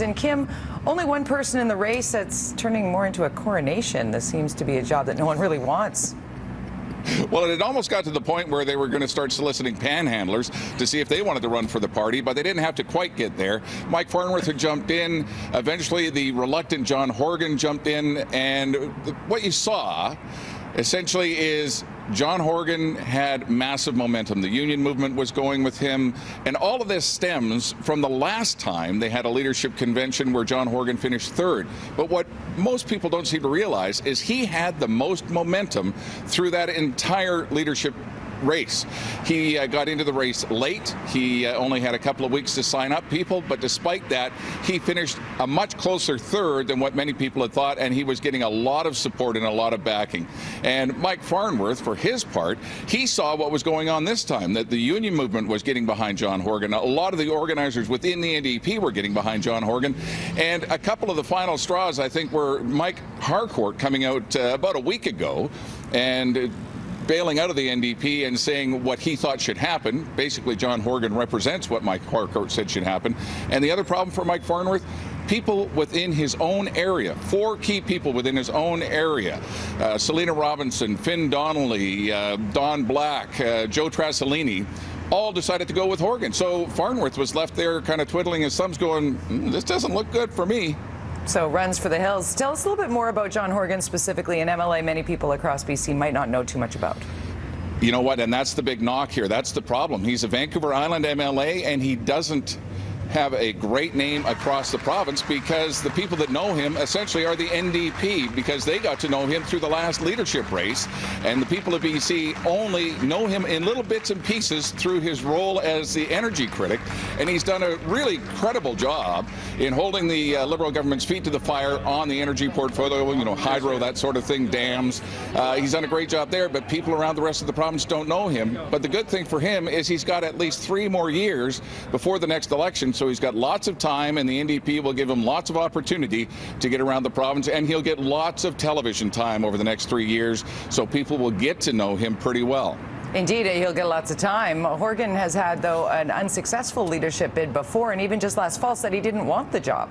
And Kim, only one person in the race that's turning more into a coronation. This seems to be a job that no one really wants. Well, it almost got to the point where they were going to start soliciting panhandlers to see if they wanted to run for the party, but they didn't have to quite get there. Mike Farnworth had jumped in. Eventually, the reluctant John Horgan jumped in, and what you saw essentially is John Horgan had massive momentum. The union movement was going with him. And all of this stems from the last time they had a leadership convention where John Horgan finished third. But what most people don't seem to realize is he had the most momentum through that entire leadership race. He uh, got into the race late. He uh, only had a couple of weeks to sign up people, but despite that, he finished a much closer third than what many people had thought, and he was getting a lot of support and a lot of backing. And Mike Farnworth, for his part, he saw what was going on this time, that the union movement was getting behind John Horgan. A lot of the organizers within the NDP were getting behind John Horgan. And a couple of the final straws, I think, were Mike Harcourt coming out uh, about a week ago and bailing out of the NDP and saying what he thought should happen. Basically, John Horgan represents what Mike Harcourt said should happen. And the other problem for Mike Farnworth, people within his own area, four key people within his own area, uh, Selina Robinson, Fin Donnelly, uh, Dawn Black, uh, Joe Trasolini, all decided to go with Horgan. So Farnworth was left there kind of twiddling his thumbs going, mm, this doesn't look good for me. So runs for the hills. Tell us a little bit more about John Horgan specifically, an MLA many people across BC might not know too much about. You know what? And that's the big knock here. That's the problem. He's a Vancouver Island MLA, and he doesn't have a great name across the province because the people that know him essentially are the NDP because they got to know him through the last leadership race. And the people of BC only know him in little bits and pieces through his role as the energy critic. And he's done a really credible job in holding the uh, Liberal government's feet to the fire on the energy portfolio, you know, hydro, that sort of thing, dams. Uh, he's done a great job there, but people around the rest of the province don't know him. But the good thing for him is he's got at least three more years before the next election so he's got lots of time, and the NDP will give him lots of opportunity to get around the province, and he'll get lots of television time over the next three years, so people will get to know him pretty well. Indeed, he'll get lots of time. Horgan has had, though, an unsuccessful leadership bid before, and even just last fall said he didn't want the job.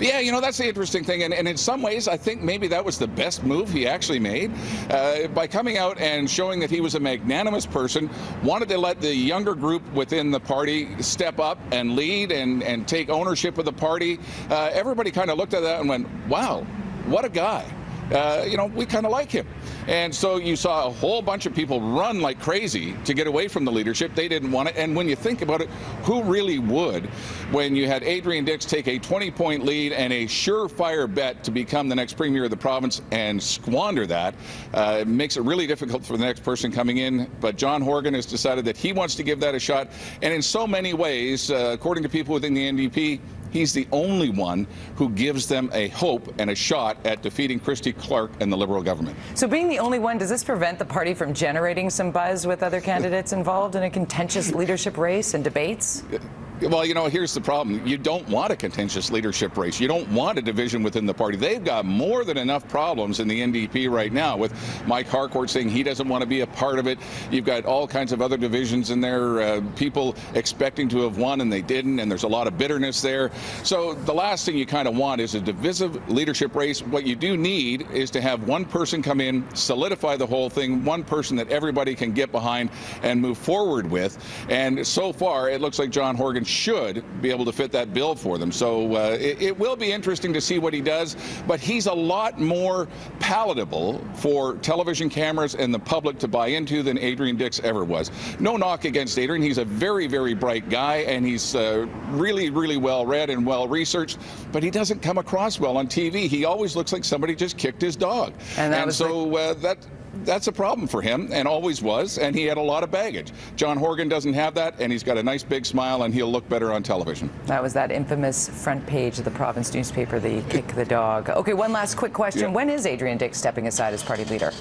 Yeah, you know, that's the interesting thing. And, and, in some ways, I think maybe that was the best move he actually made. Uh, by coming out and showing that he was a magnanimous person, wanted to let the younger group within the party step up and lead and, and take ownership of the party. Uh, everybody kind of looked at that and went, wow, what a guy uh, you know, we kind of like him. And so you saw a whole bunch of people run like crazy to get away from the leadership. They didn't want it. And when you think about it, who really would when you had Adrian Dix take a 20 point lead and a surefire bet to become the next premier of the province and squander that? Uh, it makes it really difficult for the next person coming in. But John Horgan has decided that he wants to give that a shot. And in so many ways, uh, according to people within the NDP, He's the only one who gives them a hope and a shot at defeating Christy Clark and the Liberal government. So being the only one, does this prevent the party from generating some buzz with other candidates involved in a contentious leadership race and debates? Uh, Well, you know, here's the problem. You don't want a contentious leadership race. You don't want a division within the party. They've got more than enough problems in the NDP right now with Mike Harcourt saying he doesn't want to be a part of it. You've got all kinds of other divisions in there, uh, people expecting to have won and they didn't, and there's a lot of bitterness there. So the last thing you kind of want is a divisive leadership race. What you do need is to have one person come in, solidify the whole thing, one person that everybody can get behind and move forward with. And so far, it looks like John Horgan should be able to fit that bill for them. So uh, it, it, will be interesting to see what he does, but he's a lot more palatable for television cameras and the public to buy into than Adrian Dix ever was. No knock against Adrian. He's a very, very bright guy, and he's uh, really, really well read and well researched, but he doesn't come across well on TV. He always looks like somebody just kicked his dog. And, and so uh, that that's a problem for him and always was, and he had a lot of baggage. John Horgan doesn't have that, and he's got a nice big smile, and he'll look better on television. That was that infamous front page of the province newspaper, the kick the dog. Okay, one last quick question. Yeah. When is Adrian Dix stepping aside as party leader?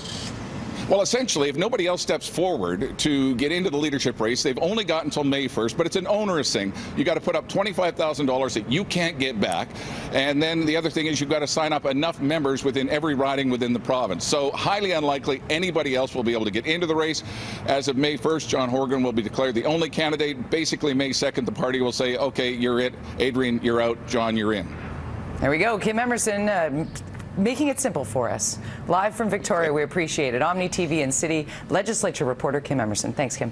Well, essentially, if nobody else steps forward to get into the leadership race, they've only got until May 1st, but it's an onerous thing. You got to put up $25,000 that you can't get back. And then the other thing is you've got to sign up enough members within every riding within the province. So highly unlikely anybody else will be able to get into the race. As of May 1st, John Horgan will be declared the only candidate. Basically, May 2nd, the party will say, okay, you're it. Adrian, you're out. John, you're in. There we go. Kim Emerson. Uh, making it simple for us. Live from Victoria, we appreciate it. Omni TV and City Legislature reporter Kim Emerson. Thanks, Kim.